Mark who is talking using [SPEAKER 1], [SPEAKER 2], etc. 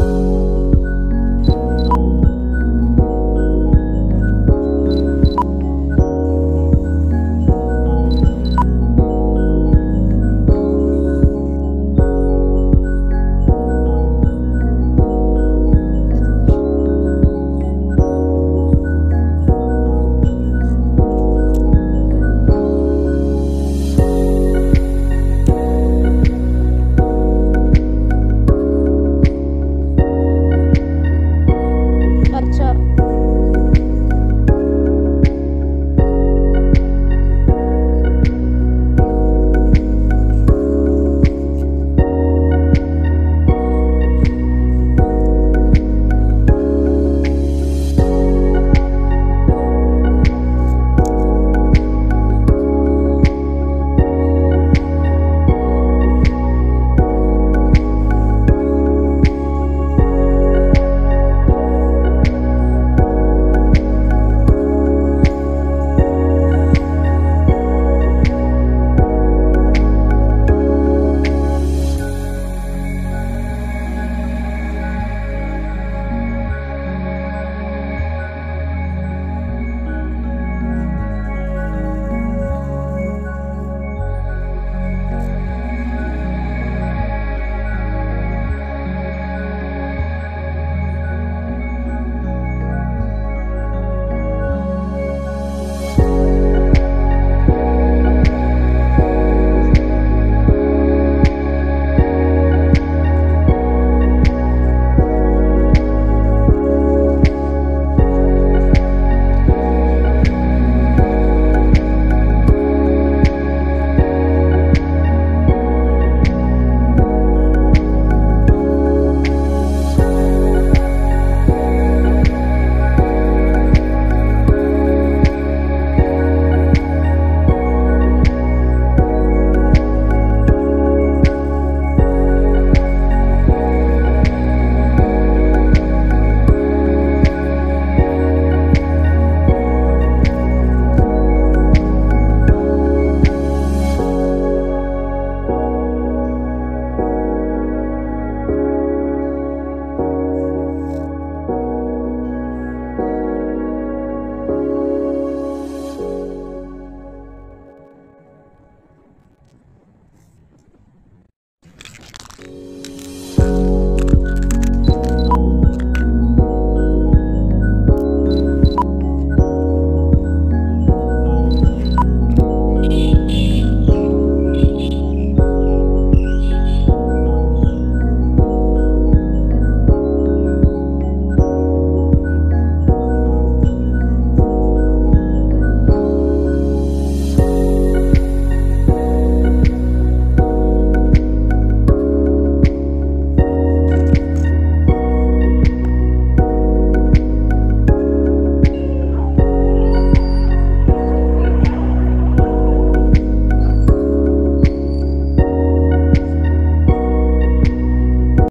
[SPEAKER 1] you.